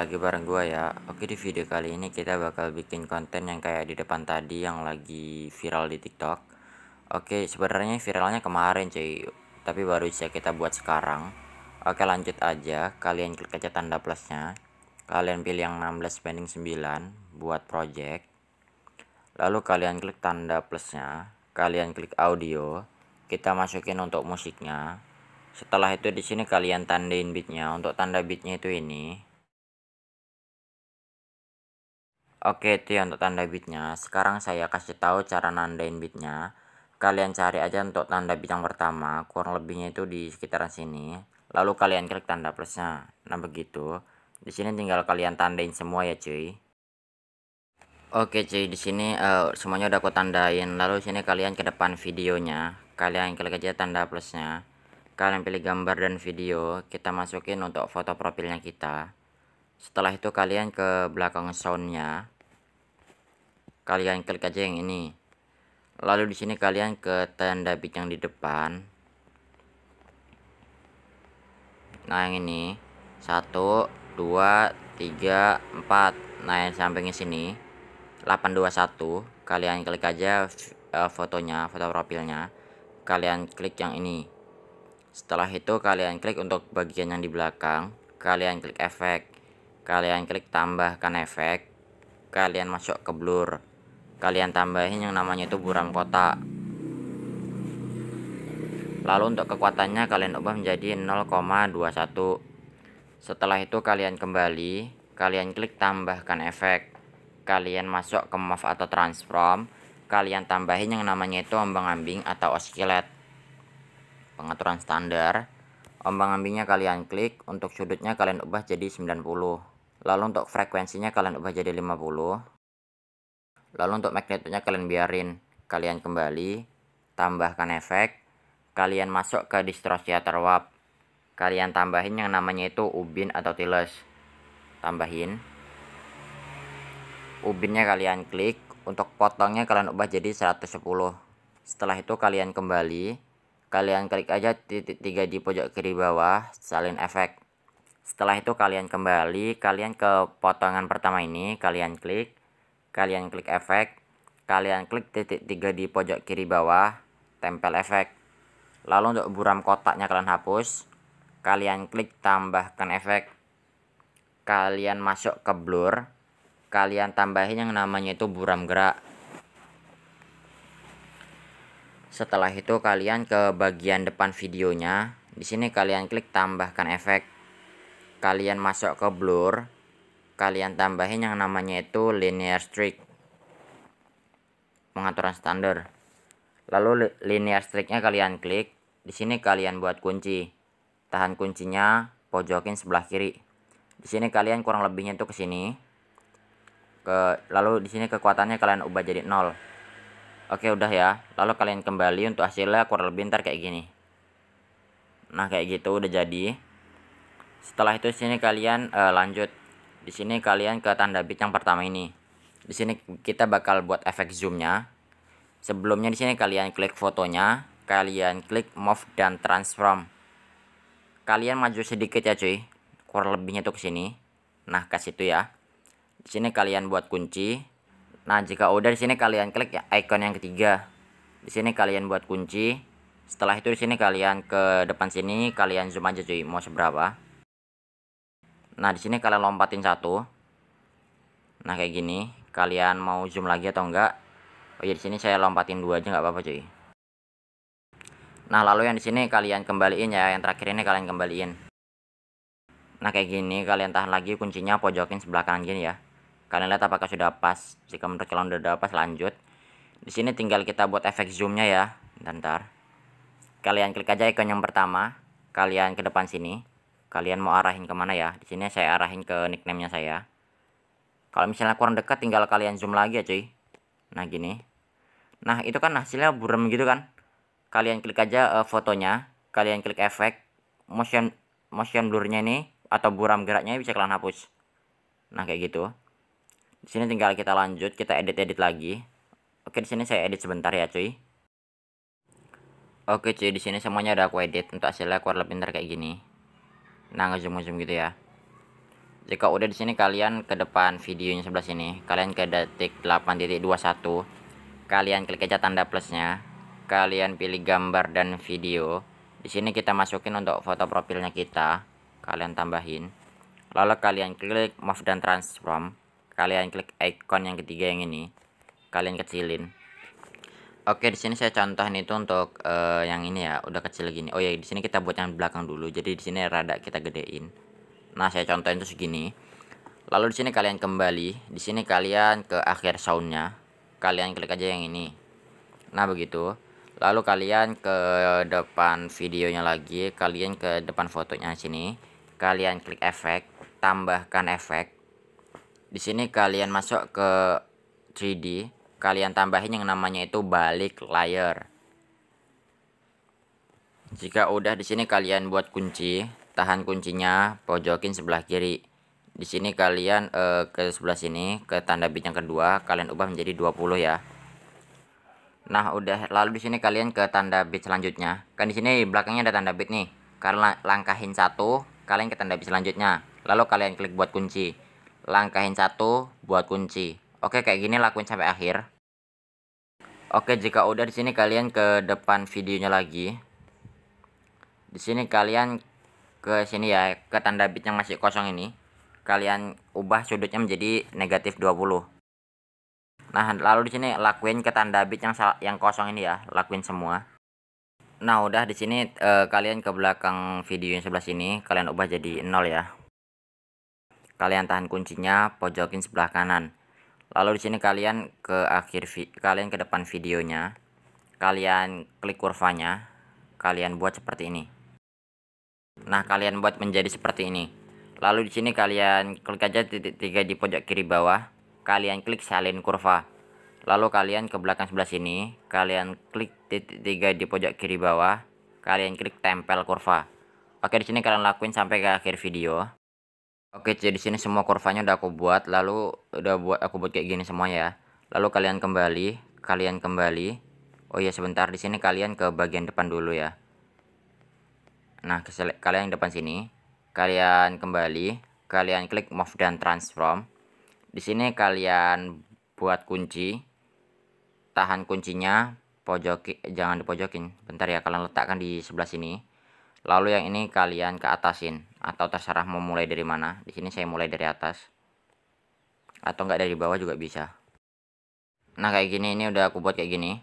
Lagi bareng gua ya. Oke di video kali ini kita bakal bikin konten yang kayak di depan tadi yang lagi viral di TikTok. Oke, sebenarnya viralnya kemarin cuy, tapi baru bisa kita buat sekarang. Oke, lanjut aja. Kalian klik aja tanda plusnya. Kalian pilih yang 16 banding 9 buat project. Lalu kalian klik tanda plusnya. Kalian klik audio. Kita masukin untuk musiknya setelah itu di sini kalian tandain bitnya untuk tanda bitnya itu ini oke itu ya untuk tanda bitnya sekarang saya kasih tahu cara nandain bitnya kalian cari aja untuk tanda bit yang pertama kurang lebihnya itu di sekitaran sini. Lalu kalian klik tanda plusnya. Nah begitu. Di sini tinggal kalian tandain semua ya cuy. Oke cuy di sini uh, semuanya udah aku tandain. Lalu sini kalian ke depan videonya. Kalian klik aja tanda plusnya. Kalian pilih gambar dan video. Kita masukin untuk foto profilnya kita setelah itu kalian ke belakang soundnya. Kalian klik aja yang ini. Lalu di sini kalian ke tanda bit yang di depan. Nah yang ini. Satu dua tiga empat. Nah yang sampingnya sini. 821 kalian klik aja uh, fotonya foto profilnya. Kalian klik yang ini. Setelah itu kalian klik untuk bagian yang di belakang. Kalian klik efek kalian klik tambahkan efek kalian masuk ke blur. Kalian tambahin yang namanya itu buram kotak. Lalu untuk kekuatannya kalian ubah menjadi 0,21 setelah itu kalian kembali kalian klik tambahkan efek. Kalian masuk ke move atau transform. Kalian tambahin yang namanya itu ombang-ambing atau oscillate pengaturan standar. Ombang ambingnya kalian klik untuk sudutnya kalian ubah jadi 90 lalu untuk frekuensinya kalian ubah jadi 50 lalu untuk magnetudnya kalian biarin kalian kembali tambahkan efek. Kalian masuk ke distorsi terwap kalian tambahin yang namanya itu ubin atau tiles. Tambahin. Ubinnya kalian klik untuk potongnya kalian ubah jadi 110 setelah itu kalian kembali kalian klik aja titik tiga di pojok kiri bawah salin efek setelah itu kalian kembali kalian ke potongan pertama ini kalian klik kalian klik efek kalian klik titik tiga di pojok kiri bawah tempel efek. Lalu untuk buram kotaknya kalian hapus kalian klik tambahkan efek. Kalian masuk ke blur kalian tambahin yang namanya itu buram gerak. Setelah itu kalian ke bagian depan videonya di sini kalian klik tambahkan efek kalian masuk ke blur kalian tambahin yang namanya itu linear streak pengaturan standar lalu linear streaknya kalian klik di sini kalian buat kunci tahan kuncinya pojokin sebelah kiri di sini kalian kurang lebihnya itu ke sini ke lalu di sini kekuatannya kalian ubah jadi nol Oke udah ya. Lalu kalian kembali untuk hasilnya kurang lebih ntar kayak gini. Nah kayak gitu udah jadi. Setelah itu sini kalian uh, lanjut. Di sini kalian ke tanda bit yang pertama ini. Di sini kita bakal buat efek zoomnya. Sebelumnya di sini kalian klik fotonya, kalian klik move dan transform. Kalian maju sedikit ya cuy. Kurang lebihnya tuh ke sini. Nah, kasih situ ya. Di sini kalian buat kunci, Nah, jika udah di sini kalian klik ya icon yang ketiga. Di sini kalian buat kunci. Setelah itu di sini kalian ke depan sini kalian zoom aja cuy, mau seberapa. Nah, di sini kalian lompatin satu. Nah, kayak gini. Kalian mau zoom lagi atau enggak? Oh ya di sini saya lompatin dua aja nggak apa-apa cuy. Nah, lalu yang di sini kalian kembaliin ya, yang terakhir ini kalian kembaliin. Nah, kayak gini kalian tahan lagi kuncinya pojokin sebelah kanan gini ya kalian lihat apakah sudah pas jika menurut kalian sudah pas lanjut di sini tinggal kita buat efek zoomnya ya dan ntar kalian klik aja ikon yang pertama kalian ke depan sini kalian mau arahin ke mana ya? Di sini saya arahin ke nickname nya saya. Kalau misalnya kurang dekat tinggal kalian zoom lagi ya cuy. Nah gini. Nah itu kan hasilnya buram gitu kan? Kalian klik aja uh, fotonya. Kalian klik efek. Motion motion blurnya ini atau buram geraknya bisa kalian hapus. Nah kayak gitu. Di sini tinggal kita lanjut, kita edit-edit lagi. Oke, di sini saya edit sebentar ya, cuy. Oke, cuy, di sini semuanya udah aku edit. Untuk hasilnya kurang lebih ntar kayak gini. Nah, ngezoom-ngezoom gitu ya. jika udah di sini kalian ke depan videonya sebelah sini. Kalian ke detik 8.21 kalian klik aja tanda plusnya. Kalian pilih gambar dan video. Di sini kita masukin untuk foto profilnya kita. Kalian tambahin. Lalu kalian klik move dan transform. Kalian klik icon yang ketiga yang ini. Kalian kecilin oke di sini saya contohin itu untuk uh, yang ini ya udah kecil gini. Oh ya di sini kita buat yang belakang dulu. Jadi di sini rada kita gedein. Nah saya contohin itu segini. Lalu di sini kalian kembali. Di sini kalian ke akhir soundnya. Kalian klik aja yang ini. Nah begitu. Lalu kalian ke depan videonya lagi. Kalian ke depan fotonya sini. Kalian klik efek. Tambahkan efek. Di sini kalian masuk ke 3D kalian tambahin yang namanya itu balik layar jika udah di sini kalian buat kunci tahan kuncinya pojokin sebelah kiri di sini kalian eh, ke sebelah sini ke tanda bit yang kedua kalian ubah menjadi 20 ya Nah, udah lalu di sini kalian ke tanda bit selanjutnya. Kan di sini belakangnya ada tanda bit nih. Karena langkahin satu, kalian ke tanda bit selanjutnya. Lalu kalian klik buat kunci. Langkahin satu, buat kunci. Oke, kayak gini lakuin sampai akhir. Oke, jika udah di sini kalian ke depan videonya lagi. Di sini kalian ke sini ya, ke tanda bit yang masih kosong ini. Kalian ubah sudutnya menjadi negatif 20. Nah, lalu di sini lakuin ke tanda bit yang yang kosong ini ya, lakuin semua. Nah, udah di sini eh, kalian ke belakang video yang sebelah sini, kalian ubah jadi 0 ya. Kalian tahan kuncinya, pojokin sebelah kanan. Lalu di sini kalian ke akhir kalian ke depan videonya. Kalian klik kurvanya, kalian buat seperti ini. Nah, kalian buat menjadi seperti ini. Lalu di sini kalian klik aja titik tiga di pojok kiri bawah. Kalian klik salin kurva. Lalu kalian ke belakang sebelah sini. Kalian klik titik tiga di pojok kiri bawah. Kalian klik tempel kurva. Oke di sini kalian lakuin sampai ke akhir video oke jadi sini semua kurvanya udah aku buat lalu udah buat aku buat kayak gini semua ya. Lalu kalian kembali kalian kembali. Oh ya sebentar di sini kalian ke bagian depan dulu ya. Nah kalian yang depan sini kalian kembali kalian klik move dan transform. Di sini kalian buat kunci tahan kuncinya pojoki jangan dipojokin bentar ya kalian letakkan di sebelah sini. Lalu yang ini kalian ke atasin atau terserah mau mulai dari mana. Di sini saya mulai dari atas. Atau enggak dari bawah juga bisa. Nah kayak gini. Ini udah aku buat kayak gini.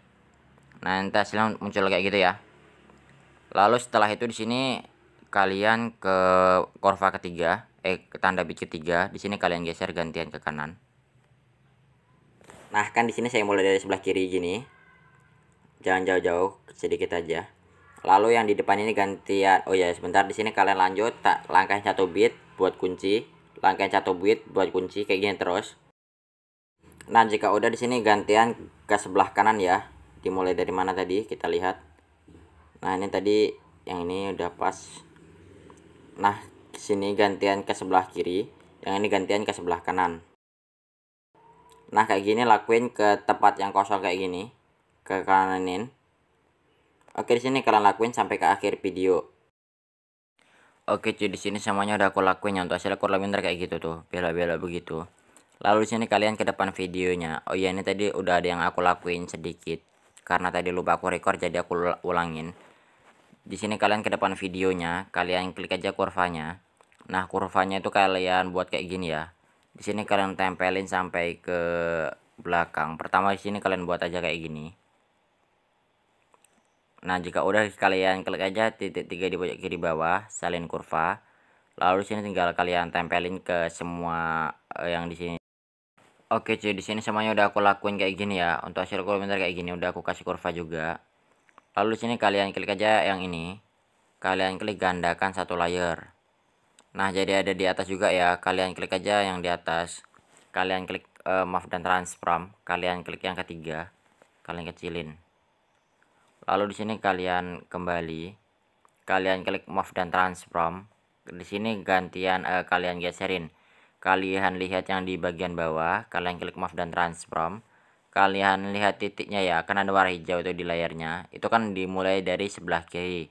Nah nanti hasilnya muncul kayak gitu ya. Lalu setelah itu di sini kalian ke kurva ketiga. Eh ke tanda bit ketiga. Di sini kalian geser gantian ke kanan. Nah kan di sini saya mulai dari sebelah kiri gini. Jangan jauh-jauh sedikit aja lalu yang di depan ini gantian oh ya sebentar di sini kalian lanjut. Tak langkah satu bit buat kunci. Langkah satu bit buat kunci kayak gini terus. Nah jika udah di sini gantian ke sebelah kanan ya. Dimulai dari mana tadi? Kita lihat. Nah ini tadi yang ini udah pas. Nah sini gantian ke sebelah kiri. Yang ini gantian ke sebelah kanan. Nah kayak gini lakuin ke tempat yang kosong kayak gini. Ke kananin oke di sini kalian lakuin sampai ke akhir video oke cuy di sini semuanya udah aku lakuin ya untuk hasil kurang lebih kayak gitu tuh bela-bela begitu lalu di sini kalian ke depan videonya oh iya ini tadi udah ada yang aku lakuin sedikit karena tadi lupa aku record jadi aku ulangin di sini kalian ke depan videonya kalian klik aja kurvanya Nah, kurvanya itu kalian buat kayak gini ya. Di sini kalian tempelin sampai ke belakang. Pertama di sini kalian buat aja kayak gini. Nah, jika udah kalian klik aja titik tiga di pojok kiri bawah, salin kurva. Lalu sini tinggal kalian tempelin ke semua uh, yang di sini. Oke cuy, di sini semuanya udah aku lakuin kayak gini ya. Untuk hasil komentar kayak gini udah aku kasih kurva juga. Lalu sini kalian klik aja yang ini. Kalian klik gandakan satu layer. Nah, jadi ada di atas juga ya. Kalian klik aja yang di atas. Kalian klik uh, move dan transform. Kalian klik yang ketiga. Kalian kecilin. Lalu di sini kalian kembali. Kalian klik move dan transform. Di sini gantian uh, kalian geserin. Kalian lihat yang di bagian bawah, kalian klik move dan transform. Kalian lihat titiknya ya, kan ada warna hijau itu di layarnya. Itu kan dimulai dari sebelah kiri.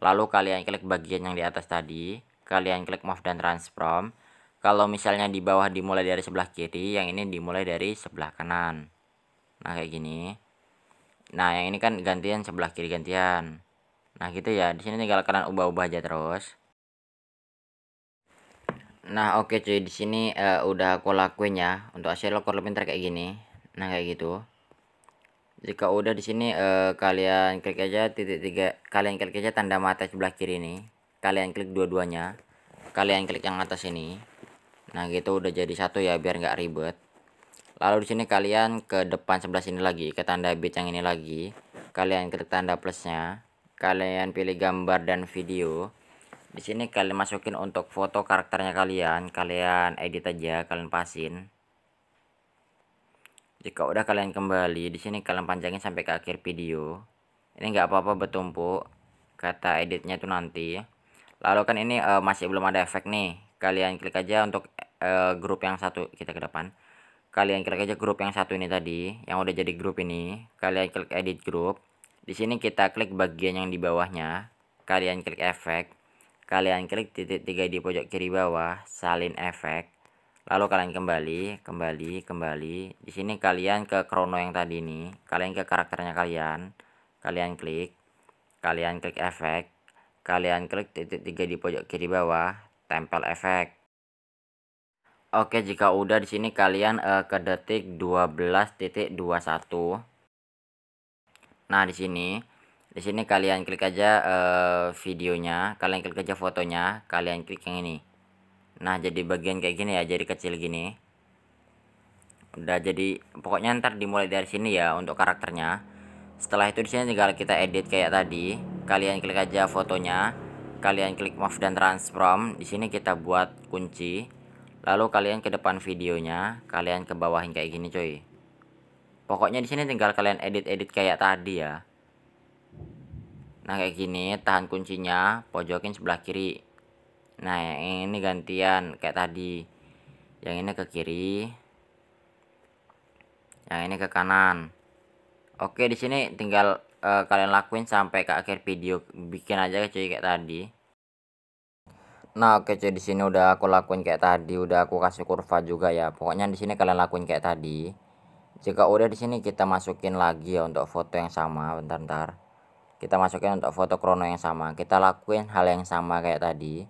Lalu kalian klik bagian yang di atas tadi kalian klik move dan transform kalau misalnya di bawah dimulai dari sebelah kiri yang ini dimulai dari sebelah kanan nah kayak gini nah yang ini kan gantian sebelah kiri gantian. Nah gitu ya. Di sini tinggal kalian ubah-ubah aja terus. Nah oke okay, cuy. Di sini uh, udah aku lakuin ya. Untuk hasil lokor lebih kayak gini. Nah kayak gitu. Jika udah di sini uh, kalian klik aja titik tiga kalian klik aja tanda mata sebelah kiri ini. Kalian klik dua-duanya. Kalian klik yang atas ini. Nah gitu. Udah jadi satu ya biar nggak ribet lalu di sini kalian ke depan sebelah sini lagi ke tanda bit yang ini lagi. Kalian klik tanda plusnya. Kalian pilih gambar dan video. Di sini kalian masukin untuk foto karakternya kalian. Kalian edit aja kalian pasin. Jika udah kalian kembali di sini kalian panjangin sampai ke akhir video. Ini nggak apa-apa bertumpuk kata editnya itu nanti. Lalu kan ini uh, masih belum ada efek nih. Kalian klik aja untuk uh, grup yang satu kita ke depan kalian klik aja grup yang satu ini tadi yang udah jadi grup ini kalian klik edit grup. Di sini kita klik bagian yang di bawahnya kalian klik efek kalian klik titik tiga di pojok kiri bawah salin efek lalu kalian kembali kembali kembali. Di sini kalian ke krono yang tadi nih kalian ke karakternya kalian kalian klik kalian klik efek kalian klik titik tiga di pojok kiri bawah tempel efek oke jika udah di sini kalian uh, ke detik 12.21 nah di sini di sini kalian klik aja uh, videonya kalian klik aja fotonya kalian klik yang ini. Nah jadi bagian kayak gini ya jadi kecil gini. Udah jadi pokoknya ntar dimulai dari sini ya untuk karakternya. Setelah itu di sini tinggal kita edit kayak tadi. Kalian klik aja fotonya. Kalian klik move dan transform. Di sini kita buat kunci lalu kalian ke depan videonya kalian ke bawahin kayak gini coy pokoknya di sini tinggal kalian edit-edit kayak tadi ya. Nah kayak gini tahan kuncinya pojokin sebelah kiri. Nah yang ini gantian kayak tadi. Yang ini ke kiri. Yang ini ke kanan. Oke di sini tinggal uh, kalian lakuin sampai ke akhir video. Bikin aja cuy kayak tadi nah oke cuy di sini udah aku lakuin kayak tadi udah aku kasih kurva juga ya. Pokoknya di sini kalian lakuin kayak tadi. Jika udah di sini kita masukin lagi ya untuk foto yang sama. Bentar-bentar kita masukin untuk foto krono yang sama. Kita lakuin hal yang sama kayak tadi.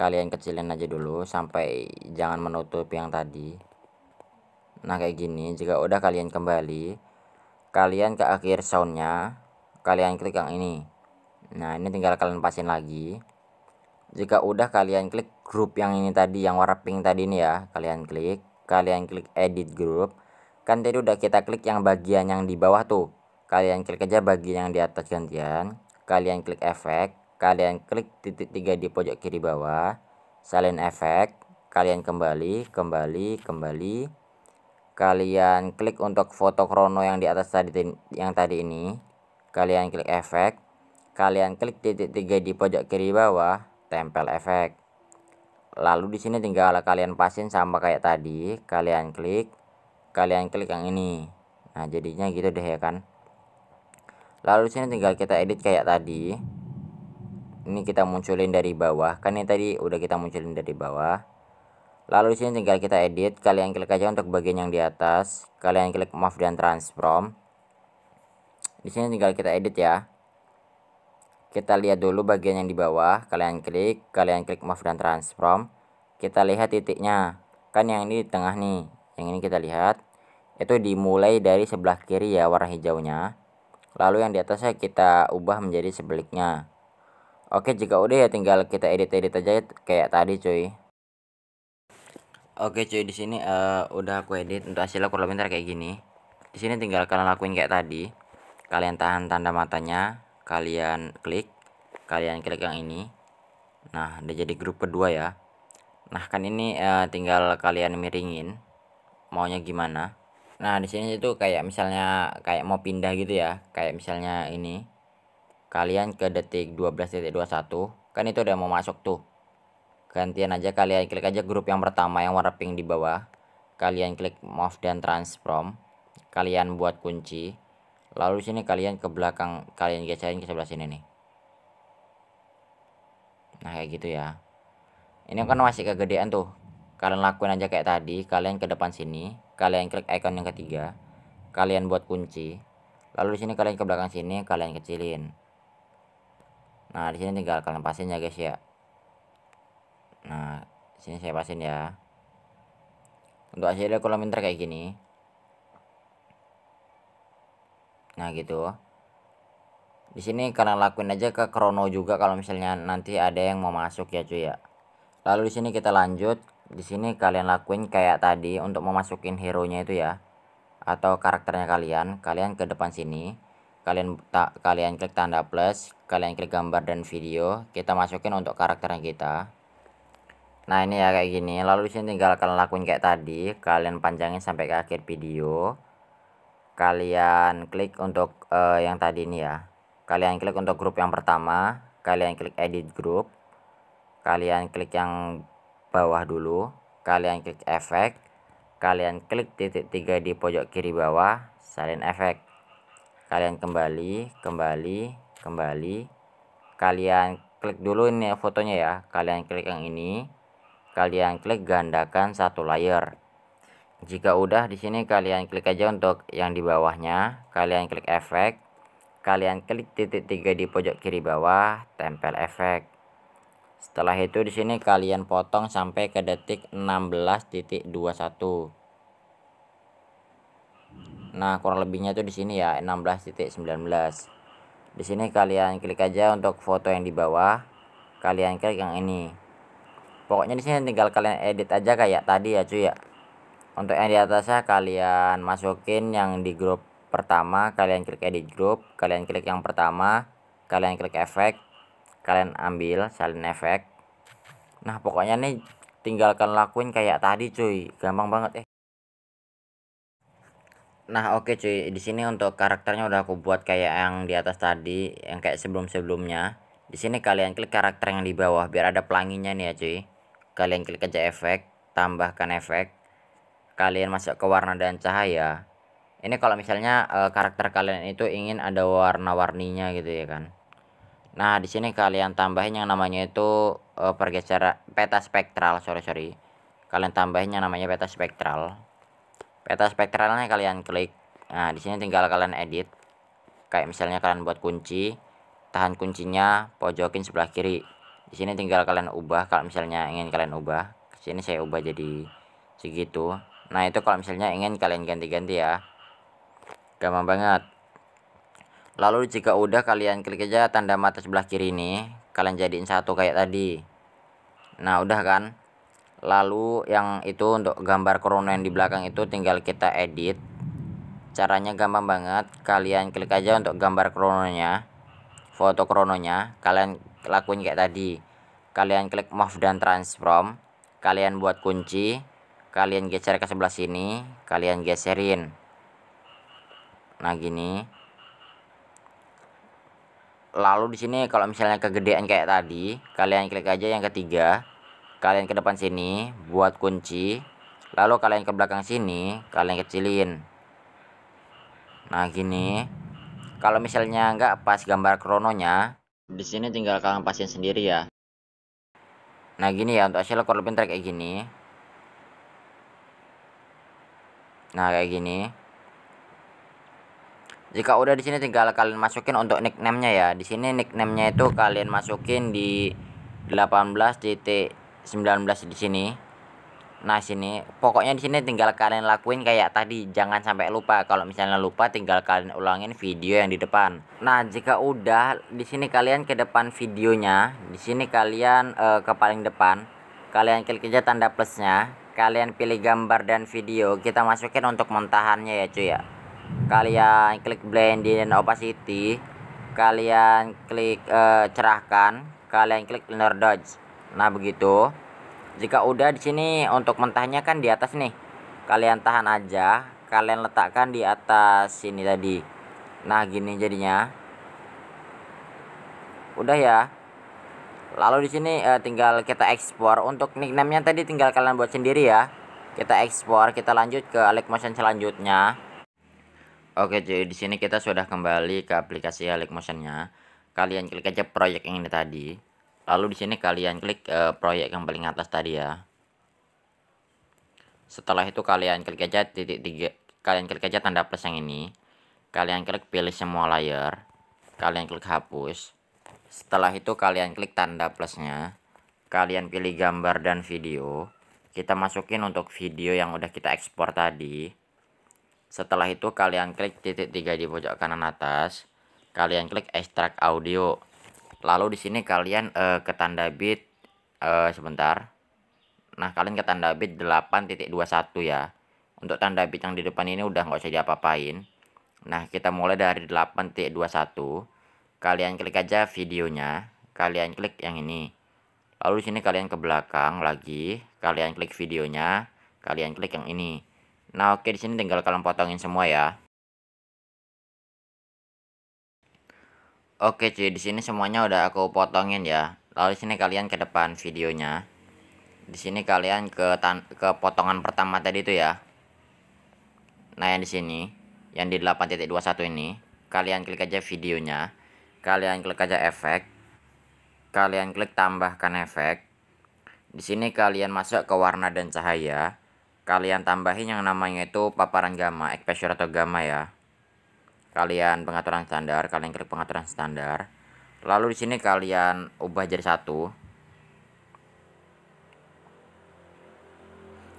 Kalian kecilin aja dulu sampai jangan menutup yang tadi. Nah kayak gini. Jika udah kalian kembali kalian ke akhir soundnya kalian klik yang ini. Nah ini tinggal kalian pasin lagi jika udah kalian klik grup yang ini tadi yang warna pink tadi ini ya. Kalian klik kalian klik edit group kan tadi udah kita klik yang bagian yang di bawah tuh. Kalian klik aja bagian yang di atas gantian. Kalian klik efek. Kalian klik titik tiga di pojok kiri bawah. Salin efek kalian kembali kembali kembali. Kalian klik untuk foto krono yang di atas tadi yang tadi ini. Kalian klik efek. Kalian klik titik tiga di pojok kiri bawah tempel efek. Lalu di sini tinggal kalian pasin sama kayak tadi kalian klik kalian klik yang ini. Nah jadinya gitu deh ya kan. Lalu di sini tinggal kita edit kayak tadi. Ini kita munculin dari bawah. Kan ini tadi udah kita munculin dari bawah. Lalu di sini tinggal kita edit. Kalian klik aja untuk bagian yang di atas. Kalian klik move dan transform. Di sini tinggal kita edit ya kita lihat dulu bagian yang di bawah. Kalian klik kalian klik move dan transform. Kita lihat titiknya. Kan yang ini di tengah nih. Yang ini kita lihat. Itu dimulai dari sebelah kiri ya warna hijaunya. Lalu yang di atasnya kita ubah menjadi sebaliknya Oke jika udah ya tinggal kita edit-edit aja kayak tadi cuy. Oke cuy di sini uh, udah aku edit untuk hasilnya kurang lebih kayak gini. Di sini tinggal kalian lakuin kayak tadi. Kalian tahan tanda matanya, kalian klik, kalian klik yang ini. Nah, udah jadi grup kedua ya. Nah, kan ini uh, tinggal kalian miringin maunya gimana. Nah, di sini itu kayak misalnya kayak mau pindah gitu ya. Kayak misalnya ini kalian ke detik 12.21 kan itu udah mau masuk tuh gantian aja kalian klik aja grup yang pertama yang warna pink di bawah kalian klik move dan transform kalian buat kunci lalu sini kalian ke belakang kalian geserin ke sebelah sini nih. Nah kayak gitu ya. Ini kan masih kegedean tuh. Kalian lakuin aja kayak tadi kalian ke depan sini kalian klik icon yang ketiga kalian buat kunci. Lalu di sini kalian ke belakang sini kalian kecilin. Nah di sini tinggal kalian pasin ya guys ya. Nah sini saya pasin ya. Untuk hasilnya kolom kayak gini nah gitu. Di sini kalian lakuin aja ke krono juga kalau misalnya nanti ada yang mau masuk ya cuy ya. Lalu di sini kita lanjut. Di sini kalian lakuin kayak tadi untuk memasukin hero nya itu ya atau karakternya kalian. Kalian ke depan sini. Kalian tak kalian klik tanda plus kalian klik gambar dan video. Kita masukin untuk karakternya kita. Nah ini ya kayak gini. Lalu di sini tinggal kalian lakuin kayak tadi. Kalian panjangin sampai ke akhir video kalian klik untuk uh, yang tadi ini ya. Kalian klik untuk grup yang pertama kalian klik edit group kalian klik yang bawah dulu kalian klik efek kalian klik titik tiga di pojok kiri bawah salin efek. Kalian kembali kembali kembali. Kalian klik dulu ini fotonya ya. Kalian klik yang ini. Kalian klik gandakan satu layer jika udah di sini kalian klik aja untuk yang di bawahnya. Kalian klik efek. Kalian klik titik tiga di pojok kiri bawah tempel efek. Setelah itu di sini kalian potong sampai ke detik 16.21 nah kurang lebihnya itu di sini ya 16.19 di sini kalian klik aja untuk foto yang di bawah. Kalian klik yang ini. Pokoknya di sini tinggal kalian edit aja kayak tadi ya cuy ya untuk yang di atasnya kalian masukin yang di grup pertama kalian klik edit group kalian klik yang pertama kalian klik efek kalian ambil salin efek nah pokoknya nih tinggalkan lakuin kayak tadi cuy. Gampang banget eh. Nah oke okay, cuy. Di sini untuk karakternya udah aku buat kayak yang di atas tadi yang kayak sebelum sebelumnya di sini kalian klik karakter yang di bawah biar ada pelanginya nih ya cuy. Kalian klik aja efek tambahkan efek kalian masuk ke warna dan cahaya ini kalau misalnya e, karakter kalian itu ingin ada warna-warninya gitu ya kan. Nah di sini kalian tambahin yang namanya itu e, pergeseran peta spektral sorry sorry. Kalian tambahin yang namanya peta spektral. Peta spektralnya kalian klik. Nah di sini tinggal kalian edit. Kayak misalnya kalian buat kunci tahan kuncinya pojokin sebelah kiri. Di sini tinggal kalian ubah kalau misalnya ingin kalian ubah. Sini saya ubah jadi segitu nah itu kalau misalnya ingin kalian ganti-ganti ya. Gampang banget. Lalu jika udah kalian klik aja tanda mata sebelah kiri ini kalian jadiin satu kayak tadi. Nah udah kan? Lalu yang itu untuk gambar krono yang di belakang itu tinggal kita edit. Caranya gampang banget. Kalian klik aja untuk gambar krononya foto krononya kalian lakuin kayak tadi. Kalian klik move dan transform. Kalian buat kunci kalian geser ke sebelah sini kalian geserin. Nah gini. Lalu di sini kalau misalnya kegedean kayak tadi kalian klik aja yang ketiga kalian ke depan sini buat kunci. Lalu kalian ke belakang sini kalian kecilin. Nah gini. Kalau misalnya enggak pas gambar krononya di sini tinggal kalian pasin sendiri ya. Nah gini ya untuk hasil kurang kayak gini nah kayak gini. Jika udah di sini tinggal kalian masukin untuk nickname-nya ya. Di sini nickname-nya itu kalian masukin di 18.19 di sini. Nah sini. Pokoknya di sini tinggal kalian lakuin kayak tadi. Jangan sampai lupa. Kalau misalnya lupa tinggal kalian ulangin video yang di depan. Nah jika udah di sini kalian ke depan videonya di sini kalian uh, ke paling depan kalian klik aja tanda plusnya kalian pilih gambar dan video kita masukin untuk mentahannya ya cuy ya. Kalian klik blending dan opacity. Kalian klik uh, cerahkan. Kalian klik linear dodge. Nah begitu. Jika udah di sini untuk mentahnya kan di atas nih. Kalian tahan aja. Kalian letakkan di atas sini tadi. Nah gini jadinya. Udah ya lalu di sini uh, tinggal kita ekspor untuk nickname-nya tadi tinggal kalian buat sendiri ya kita ekspor kita lanjut ke Alik Motion selanjutnya Oke jadi di sini kita sudah kembali ke aplikasi Alik Motionnya. Kalian klik aja proyek yang ini tadi. Lalu di sini kalian klik uh, proyek yang paling atas tadi ya. setelah itu kalian klik aja titik tiga kalian klik aja tanda plus yang ini kalian klik pilih semua layer kalian klik hapus setelah itu kalian klik tanda plusnya. Kalian pilih gambar dan video. Kita masukin untuk video yang udah kita ekspor tadi. Setelah itu kalian klik titik tiga di pojok kanan atas. Kalian klik ekstrak audio. Lalu di sini kalian uh, ke tanda bit uh, sebentar. Nah kalian ke tanda bit 8.21 ya. Untuk tanda bit yang di depan ini udah nggak usah diapa-apain. Nah kita mulai dari 8.21 kalian klik aja videonya. Kalian klik yang ini. Lalu sini kalian ke belakang lagi. Kalian klik videonya. Kalian klik yang ini. Nah oke di sini tinggal kalian potongin semua ya. Oke cuy di sini semuanya udah aku potongin ya. Lalu sini kalian ke depan videonya. Di sini kalian ke tan ke potongan pertama tadi itu ya. Nah yang di sini. Yang di 8.21 ini. Kalian klik aja videonya kalian klik aja efek kalian klik tambahkan efek. Di sini kalian masuk ke warna dan cahaya. Kalian tambahin yang namanya itu paparan gamma, exposure atau gamma ya. Kalian pengaturan standar, kalian klik pengaturan standar. Lalu di sini kalian ubah jadi satu.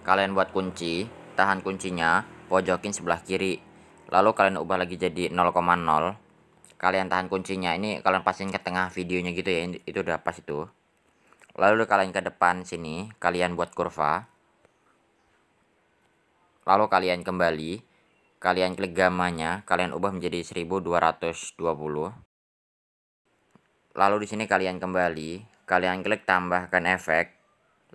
Kalian buat kunci, tahan kuncinya, pojokin sebelah kiri. Lalu kalian ubah lagi jadi 0,0 kalian tahan kuncinya. Ini kalian pastiin ke tengah videonya gitu ya. Itu udah pas itu. Lalu kalian ke depan sini kalian buat kurva. Lalu kalian kembali kalian klik gamanya kalian ubah menjadi 1220 lalu di sini kalian kembali kalian klik tambahkan efek.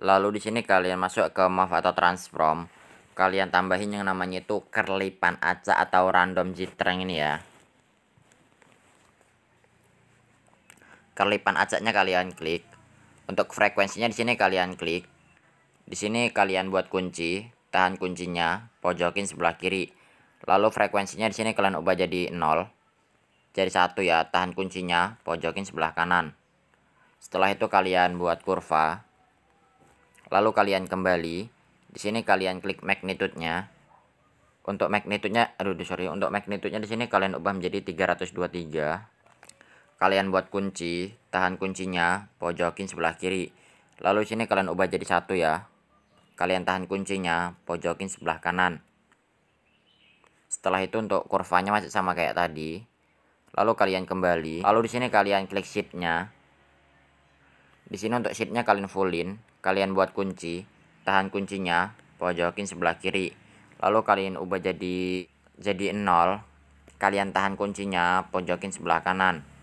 Lalu di sini kalian masuk ke move atau transform. Kalian tambahin yang namanya itu kerlipan acak atau random jitreng ini ya kelipan acaknya kalian klik. Untuk frekuensinya di sini kalian klik. Di sini kalian buat kunci tahan kuncinya pojokin sebelah kiri. Lalu frekuensinya di sini kalian ubah jadi 0 jadi satu ya tahan kuncinya pojokin sebelah kanan. Setelah itu kalian buat kurva. Lalu kalian kembali. Di sini kalian klik magnitude-nya. Untuk magnitude-nya aduh sorry untuk magnitude-nya di sini kalian ubah menjadi 323 kalian buat kunci tahan kuncinya pojokin sebelah kiri. Lalu sini kalian ubah jadi satu ya. Kalian tahan kuncinya pojokin sebelah kanan. Setelah itu untuk kurvanya masih sama kayak tadi. Lalu kalian kembali. Lalu di sini kalian klik sheetnya. Di sini untuk sheetnya kalian fullin. Kalian buat kunci tahan kuncinya pojokin sebelah kiri. Lalu kalian ubah jadi jadi nol. Kalian tahan kuncinya pojokin sebelah kanan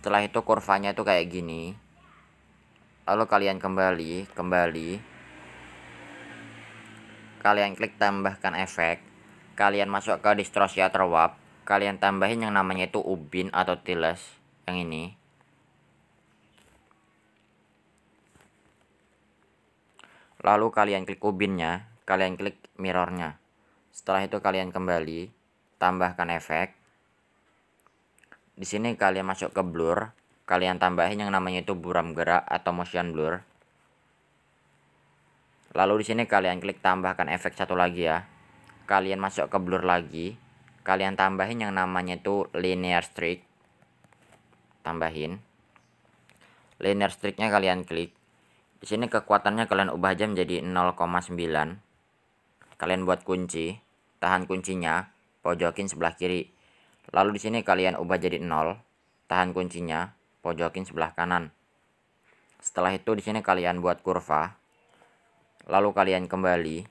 setelah itu kurvanya itu kayak gini. Lalu kalian kembali kembali. Kalian klik tambahkan efek. Kalian masuk ke distorsi atau warp kalian tambahin yang namanya itu ubin atau tiles yang ini. Lalu kalian klik ubinnya. Kalian klik mirrornya. Setelah itu kalian kembali tambahkan efek di sini kalian masuk ke blur kalian tambahin yang namanya itu buram gerak atau motion blur. Lalu di sini kalian klik tambahkan efek satu lagi ya. Kalian masuk ke blur lagi kalian tambahin yang namanya itu linear streak. Tambahin. Linear streaknya kalian klik. Di sini kekuatannya kalian ubah aja menjadi 0,9 kalian buat kunci tahan kuncinya pojokin sebelah kiri Lalu di sini kalian ubah jadi 0, tahan kuncinya, pojokin sebelah kanan. Setelah itu di sini kalian buat kurva. Lalu kalian kembali.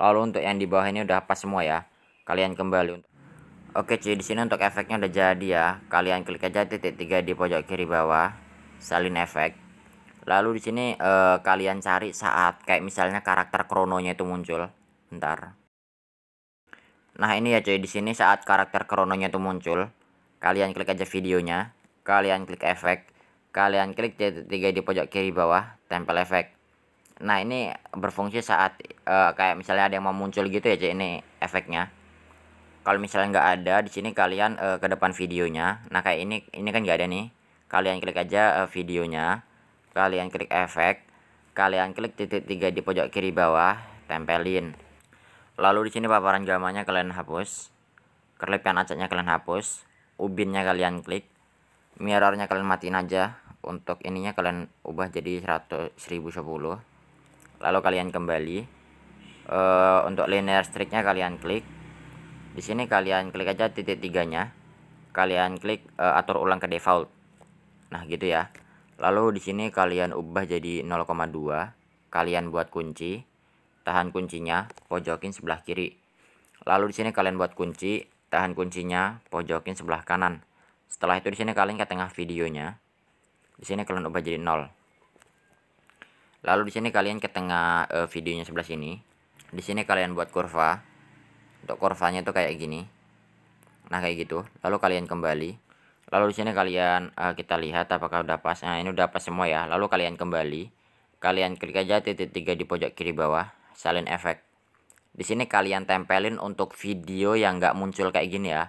Lalu untuk yang di bawah ini udah pas semua ya. Kalian kembali. Oke cuy, di sini untuk efeknya udah jadi ya. Kalian klik aja titik tiga di pojok kiri bawah, salin efek. Lalu di sini eh, kalian cari saat kayak misalnya karakter krononya itu muncul. Bentar. Nah ini ya cuy di sini saat karakter krononya itu muncul, kalian klik aja videonya, kalian klik efek, kalian klik tiga di pojok kiri bawah, tempel efek. Nah ini berfungsi saat uh, kayak misalnya ada yang mau muncul gitu ya cuy ini efeknya. Kalau misalnya nggak ada di sini kalian uh, ke depan videonya. Nah kayak ini ini kan nggak ada nih. Kalian klik aja uh, videonya, kalian klik efek, kalian klik titik tiga di pojok kiri bawah tempelin lalu di sini paparan gamanya kalian hapus. Kelebihan acaknya kalian hapus. Ubinnya kalian klik. Mirrornya kalian matiin aja. Untuk ininya kalian ubah jadi 100 1010 lalu kalian kembali. Uh, untuk linear strike-nya kalian klik. Di sini kalian klik aja titik tiganya. Kalian klik uh, atur ulang ke default. Nah gitu ya. Lalu di sini kalian ubah jadi 0,2 kalian buat kunci tahan kuncinya pojokin sebelah kiri. Lalu di sini kalian buat kunci tahan kuncinya pojokin sebelah kanan. Setelah itu di sini kalian ke tengah videonya. Di sini kalian ubah jadi 0 lalu di sini kalian ke tengah uh, videonya sebelah sini. Di sini kalian buat kurva. Untuk kurvanya itu kayak gini. Nah kayak gitu. Lalu kalian kembali. Lalu di sini kalian uh, kita lihat apakah udah pas. Nah ini udah pas semua ya. Lalu kalian kembali. Kalian klik aja titik tiga di pojok kiri bawah salin efek. Di sini kalian tempelin untuk video yang nggak muncul kayak gini ya.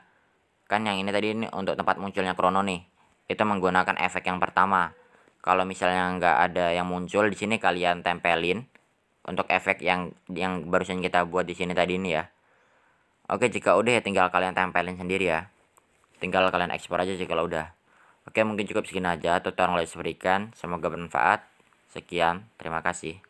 Kan yang ini tadi ini untuk tempat munculnya krono nih. Itu menggunakan efek yang pertama. Kalau misalnya nggak ada yang muncul di sini kalian tempelin untuk efek yang yang barusan kita buat di sini tadi ini ya. Oke jika udah ya tinggal kalian tempelin sendiri ya. Tinggal kalian ekspor aja sih kalau udah. Oke mungkin cukup segini aja tutorial yang berikan. Semoga bermanfaat. Sekian terima kasih